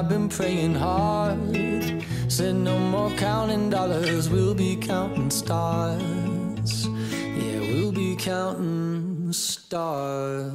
I've been praying hard. Said no more counting dollars, we'll be counting stars. Yeah, we'll be counting stars.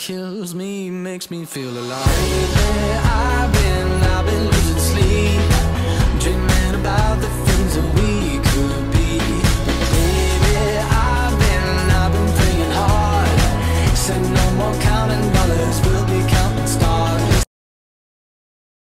kills me makes me feel alive. Lately, I've